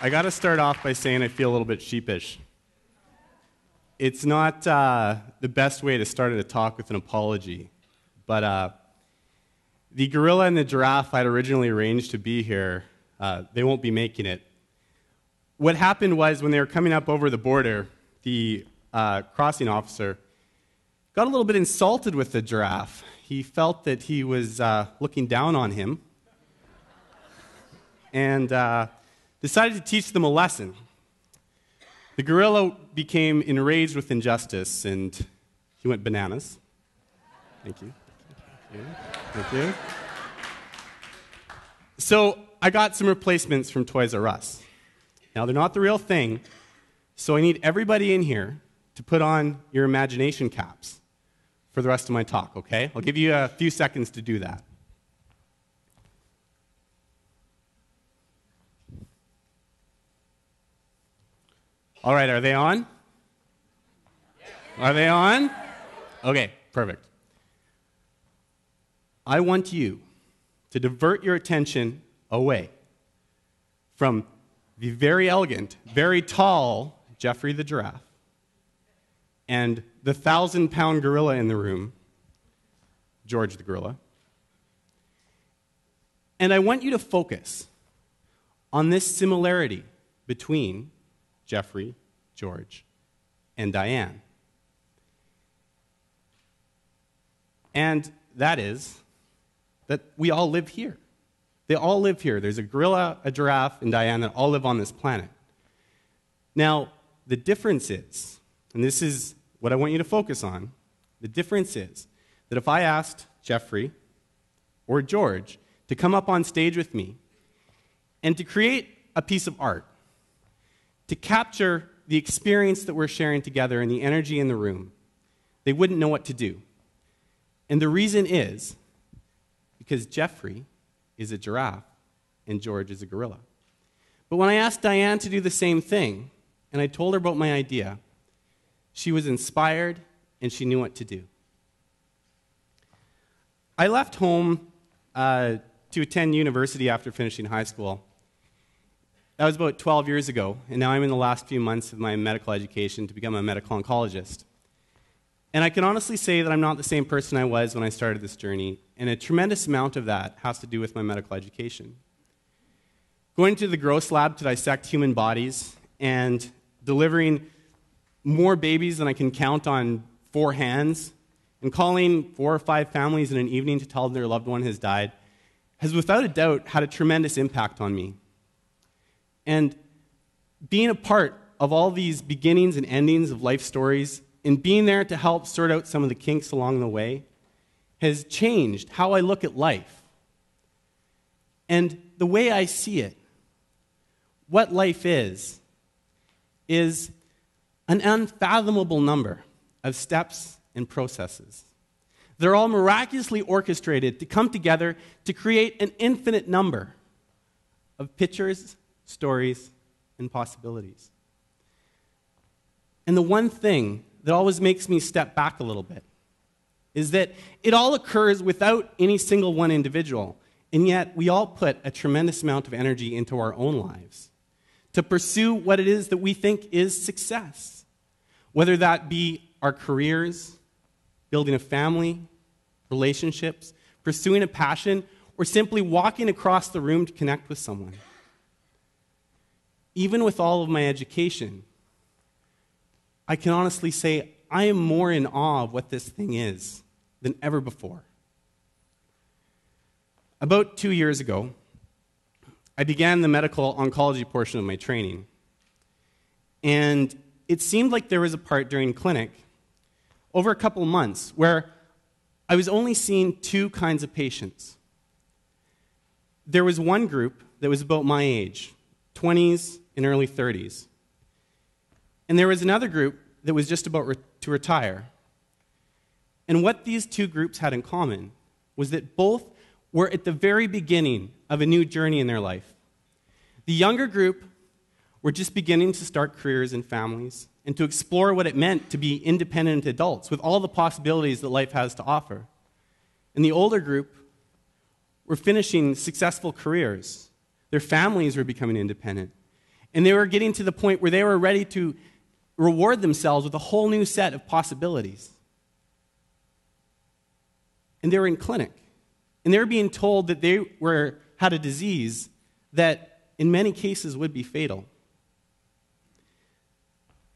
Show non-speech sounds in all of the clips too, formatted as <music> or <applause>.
I got to start off by saying I feel a little bit sheepish. It's not uh, the best way to start a talk with an apology, but uh, the gorilla and the giraffe I'd originally arranged to be here, uh, they won't be making it. What happened was when they were coming up over the border, the uh, crossing officer got a little bit insulted with the giraffe. He felt that he was uh, looking down on him and uh, decided to teach them a lesson. The gorilla became enraged with injustice and he went bananas. Thank you. Thank you. Thank you. So I got some replacements from Toys R Us. Now, they're not the real thing, so I need everybody in here to put on your imagination caps for the rest of my talk, okay? I'll give you a few seconds to do that. All right, are they on? Are they on? Okay, perfect. I want you to divert your attention away from the very elegant, very tall Jeffrey the giraffe and the thousand pound gorilla in the room, George the gorilla. And I want you to focus on this similarity between Jeffrey, George, and Diane. And that is that we all live here. They all live here. There's a gorilla, a giraffe, and Diane that all live on this planet. Now, the difference is, and this is what I want you to focus on, the difference is that if I asked Jeffrey or George to come up on stage with me and to create a piece of art, to capture the experience that we're sharing together and the energy in the room, they wouldn't know what to do. And the reason is because Jeffrey is a giraffe and George is a gorilla. But when I asked Diane to do the same thing, and I told her about my idea, she was inspired and she knew what to do. I left home uh, to attend university after finishing high school. That was about 12 years ago, and now I'm in the last few months of my medical education to become a medical oncologist. And I can honestly say that I'm not the same person I was when I started this journey, and a tremendous amount of that has to do with my medical education. Going to the gross lab to dissect human bodies and delivering more babies than I can count on four hands, and calling four or five families in an evening to tell them their loved one has died has without a doubt had a tremendous impact on me. And being a part of all these beginnings and endings of life stories and being there to help sort out some of the kinks along the way has changed how I look at life. And the way I see it, what life is, is an unfathomable number of steps and processes. They're all miraculously orchestrated to come together to create an infinite number of pictures stories, and possibilities. And the one thing that always makes me step back a little bit is that it all occurs without any single one individual, and yet we all put a tremendous amount of energy into our own lives to pursue what it is that we think is success, whether that be our careers, building a family, relationships, pursuing a passion, or simply walking across the room to connect with someone even with all of my education, I can honestly say I am more in awe of what this thing is than ever before. About two years ago, I began the medical oncology portion of my training. And it seemed like there was a part during clinic over a couple months where I was only seeing two kinds of patients. There was one group that was about my age, 20s in early 30s. And there was another group that was just about re- to retire. And what these two groups had in common was that both were at the very beginning of a new journey in their life. The younger group were just beginning to start careers and families and to explore what it meant to be independent adults with all the possibilities that life has to offer. And the older group were finishing successful careers. Their families were becoming independent. And they were getting to the point where they were ready to reward themselves with a whole new set of possibilities. And they were in clinic. And they were being told that they were, had a disease that, in many cases, would be fatal.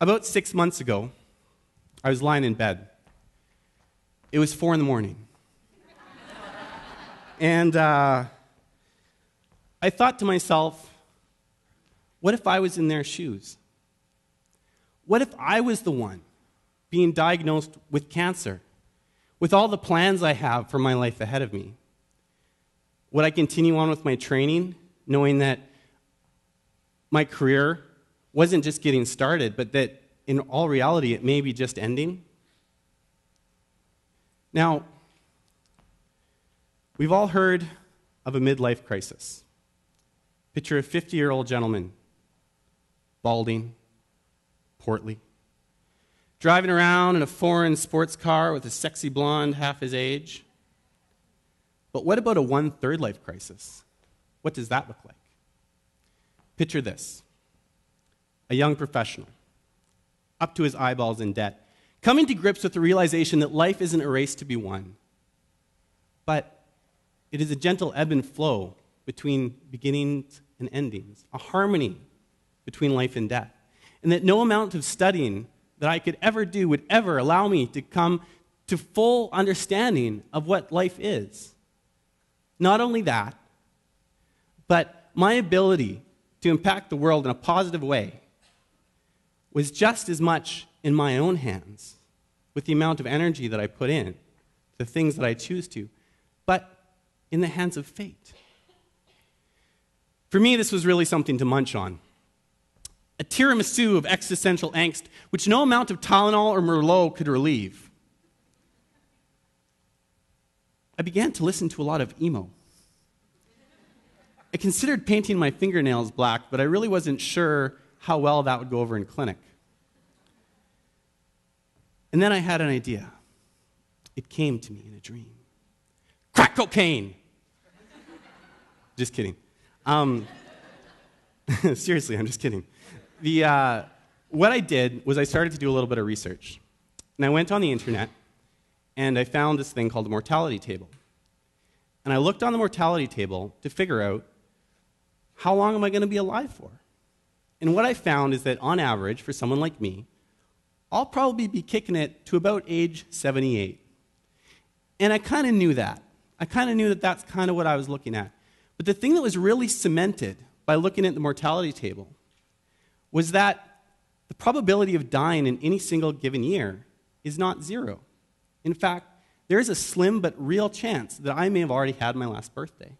About six months ago, I was lying in bed. It was four in the morning. <laughs> and uh, I thought to myself, what if I was in their shoes? What if I was the one being diagnosed with cancer, with all the plans I have for my life ahead of me? Would I continue on with my training, knowing that my career wasn't just getting started, but that in all reality it may be just ending? Now, we've all heard of a midlife crisis. Picture a 50 year old gentleman, balding, portly, driving around in a foreign sports car with a sexy blonde half his age. But what about a one third life crisis? What does that look like? Picture this a young professional, up to his eyeballs in debt, coming to grips with the realization that life isn't a race to be won, but it is a gentle ebb and flow between beginnings and endings, a harmony between life and death and that no amount of studying that I could ever do would ever allow me to come to full understanding of what life is. Not only that, but my ability to impact the world in a positive way was just as much in my own hands with the amount of energy that I put in, the things that I choose to, but in the hands of fate. For me, this was really something to munch on a tiramisu of existential angst, which no amount of Tylenol or Merlot could relieve. I began to listen to a lot of emo. I considered painting my fingernails black, but I really wasn't sure how well that would go over in clinic. And then I had an idea. It came to me in a dream crack cocaine! <laughs> just kidding. Um, <laughs> seriously, I'm just kidding the, uh, what I did was I started to do a little bit of research. And I went on the internet and I found this thing called the mortality table. And I looked on the mortality table to figure out how long am I going to be alive for? And what I found is that on average, for someone like me, I'll probably be kicking it to about age 78. And I kind of knew that. I kind of knew that that's kind of what I was looking at. But the thing that was really cemented by looking at the mortality table was that the probability of dying in any single given year is not zero. In fact, there is a slim but real chance that I may have already had my last birthday.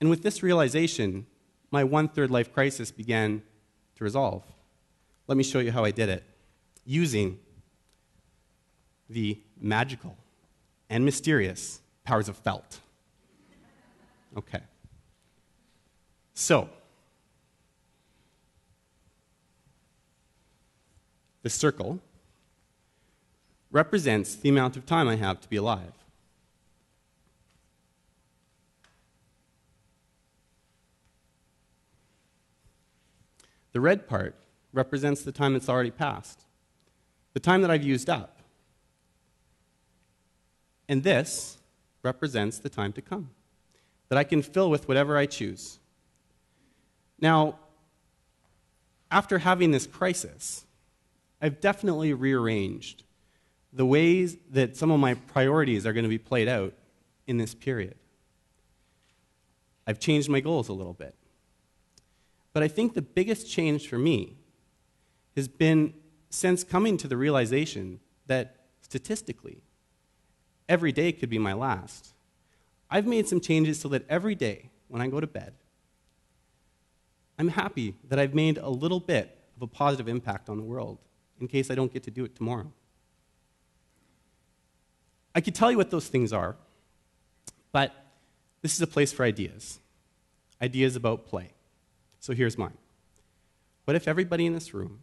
And with this realization, my one third life crisis began to resolve. Let me show you how I did it using the magical and mysterious powers of felt. Okay. So, The circle represents the amount of time I have to be alive. The red part represents the time that's already passed, the time that I've used up. And this represents the time to come, that I can fill with whatever I choose. Now, after having this crisis, I've definitely rearranged the ways that some of my priorities are going to be played out in this period. I've changed my goals a little bit. But I think the biggest change for me has been since coming to the realization that statistically, every day could be my last. I've made some changes so that every day when I go to bed, I'm happy that I've made a little bit of a positive impact on the world in case I don't get to do it tomorrow. I could tell you what those things are, but this is a place for ideas ideas about play. So here's mine. What if everybody in this room,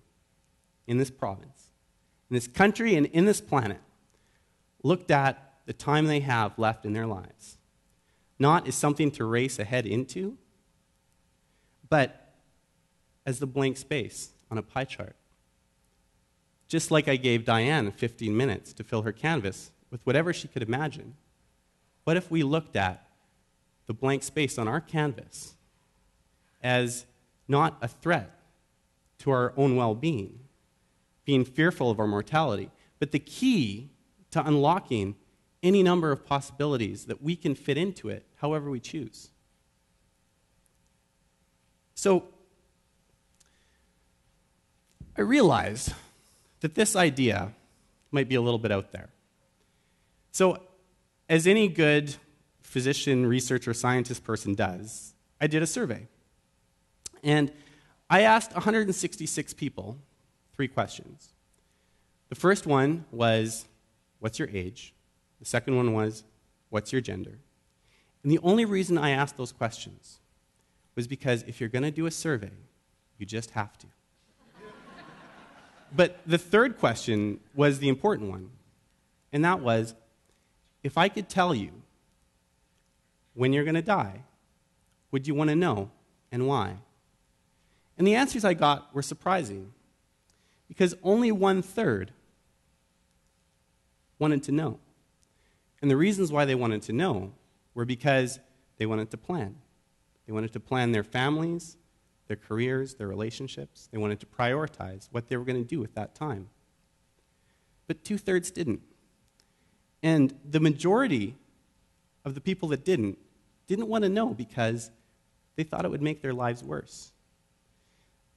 in this province, in this country, and in this planet looked at the time they have left in their lives, not as something to race ahead into, but as the blank space on a pie chart. Just like I gave Diane 15 minutes to fill her canvas with whatever she could imagine, what if we looked at the blank space on our canvas as not a threat to our own well being, being fearful of our mortality, but the key to unlocking any number of possibilities that we can fit into it however we choose. So, I realized that this idea might be a little bit out there. So, as any good physician, researcher, scientist person does, I did a survey. And I asked 166 people three questions. The first one was, What's your age? The second one was, What's your gender? And the only reason I asked those questions was because if you're going to do a survey, you just have to. But the third question was the important one, and that was if I could tell you when you're going to die, would you want to know and why? And the answers I got were surprising because only one third wanted to know. And the reasons why they wanted to know were because they wanted to plan. They wanted to plan their families, their careers, their relationships. They wanted to prioritize what they were going to do with that time. But two thirds didn't. And the majority of the people that didn't didn't want to know because they thought it would make their lives worse.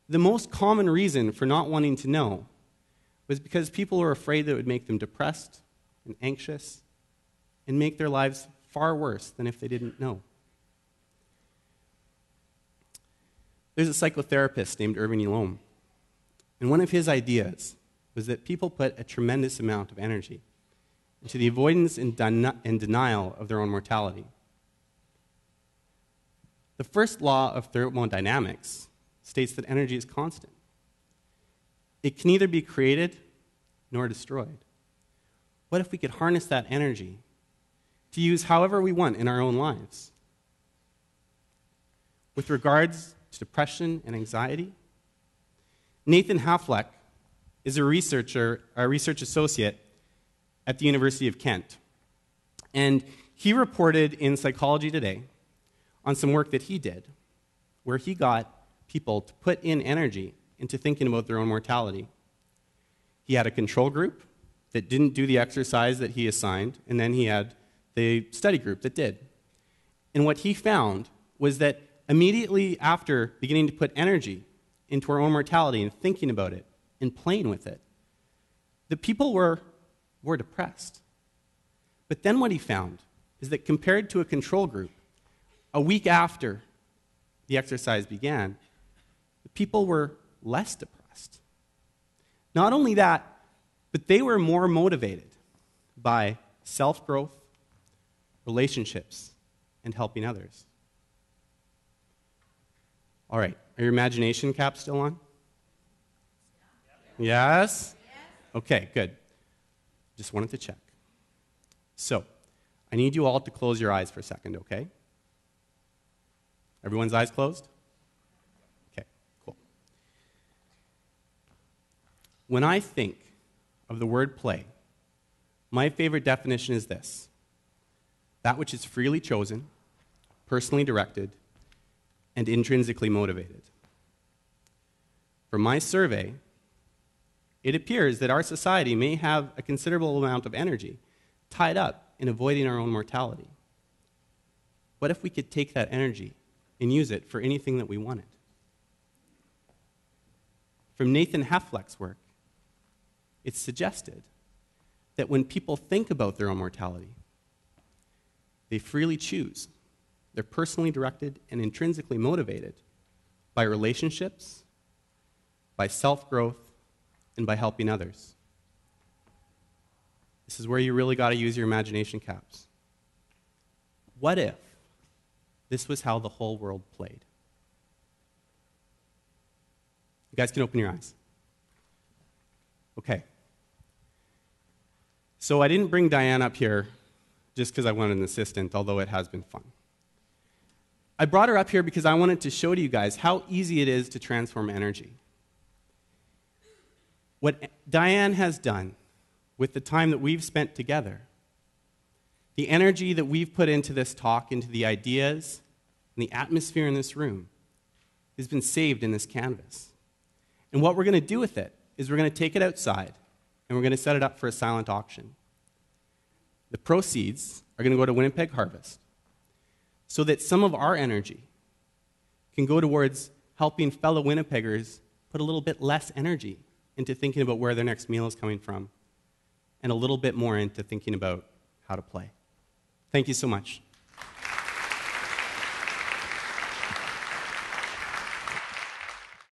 The most common reason for not wanting to know was because people were afraid that it would make them depressed and anxious and make their lives far worse than if they didn't know. There's a psychotherapist named Irvin Yalom, and one of his ideas was that people put a tremendous amount of energy into the avoidance and, den- and denial of their own mortality. The first law of thermodynamics states that energy is constant. It can neither be created nor destroyed. What if we could harness that energy to use however we want in our own lives? With regards to depression and anxiety, Nathan Heflick is a researcher, a research associate at the University of Kent. And he reported in Psychology Today on some work that he did, where he got people to put in energy into thinking about their own mortality. He had a control group that didn't do the exercise that he assigned, and then he had the study group that did. And what he found was that immediately after beginning to put energy into our own mortality and thinking about it and playing with it, the people were, were depressed. But then what he found is that compared to a control group, a week after the exercise began, the people were less depressed. Not only that, but they were more motivated by self growth, relationships, and helping others. All right, are your imagination caps still on? Yes? Okay, good. Just wanted to check. So, I need you all to close your eyes for a second, okay? Everyone's eyes closed? Okay, cool. When I think of the word play, my favorite definition is this that which is freely chosen, personally directed, and intrinsically motivated. From my survey, it appears that our society may have a considerable amount of energy tied up in avoiding our own mortality. What if we could take that energy and use it for anything that we wanted? From Nathan Heflick's work, it's suggested that when people think about their own mortality, they freely choose. They're personally directed and intrinsically motivated by relationships, by self growth, and by helping others. This is where you really got to use your imagination caps. What if this was how the whole world played? You guys can open your eyes. Okay. So I didn't bring Diane up here just because I wanted an assistant, although it has been fun. I brought her up here because I wanted to show to you guys how easy it is to transform energy. What Diane has done with the time that we've spent together, the energy that we've put into this talk, into the ideas, and the atmosphere in this room, has been saved in this canvas. And what we're going to do with it is we're going to take it outside and we're going to set it up for a silent auction. The proceeds are going to go to Winnipeg Harvest so that some of our energy can go towards helping fellow Winnipeggers put a little bit less energy into thinking about where their next meal is coming from and a little bit more into thinking about how to play. Thank you so much.